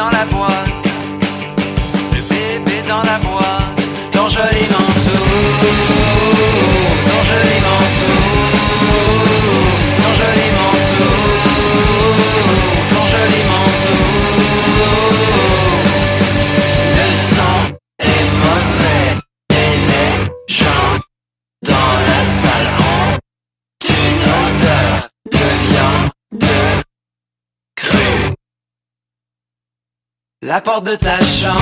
dans la boue. La porte de ta chambre,